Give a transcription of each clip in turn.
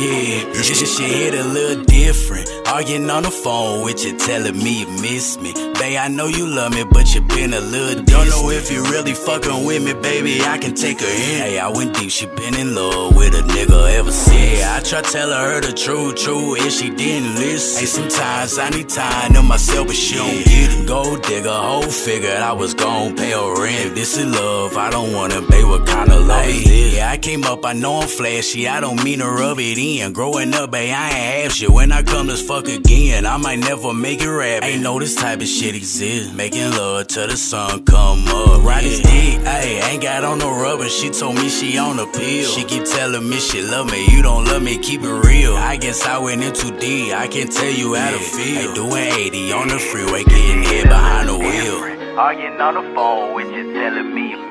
Yeah, this shit hit a little different. Arguing on the phone with you, telling me you miss me. Babe, I know you love me, but you been a little distant. Don't know if you really fucking with me, baby. I can take her in. Hey, I went deep, she been in love with a nigga ever since. Yeah, I try telling her the truth, true, and she didn't listen. Hey, sometimes I need time to myself, but she don't get it. Gold digger, whole figured I was gon' pay her rent. If this is love, I don't wanna, babe, what kind of love is this? Yeah, I came up, I know I'm flashy, I don't mean to rub it in. Growing up, babe, I ain't half shit. When I come, let's fuck again. I might never make it rap. Ain't know this type of shit exists. Making love till the sun come up. Ride his dick, ayy, ain't got on no rubber. She told me she on a pill. She keep telling me she love me. You don't love me, keep it real. I guess I went in too deep. I can't tell you how to feel. Hey, doing 80 on the freeway, getting hit behind the wheel. Arguing on the phone with you, telling me you miss me.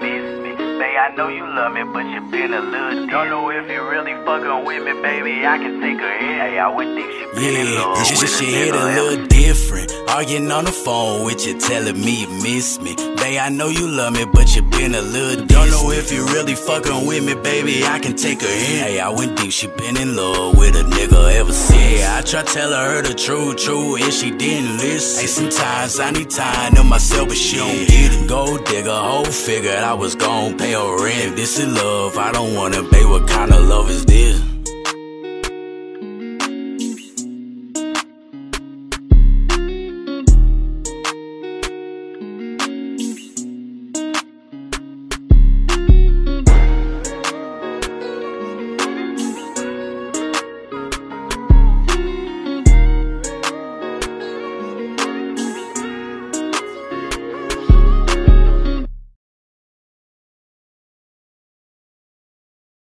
Babe, I know you love me, but you been a little Don't know if you really fucking with me, baby. I can take her in. Hey, I would think she been in love this with shit a hit a little ever- different. Arguing on the phone with you, telling me you miss me. Babe, I know you love me, but you been a little Don't know if you really fucking with me, baby. I can take her in. Hey, I went deep, she been in love with a nigga ever since. Yeah, I try telling her the truth, true, and she didn't listen. Hey, sometimes I need time to myself, but she don't get it. Gold digger, whole figured I was gon' pay rent. This is love, I don't wanna pay. What kind of love is this?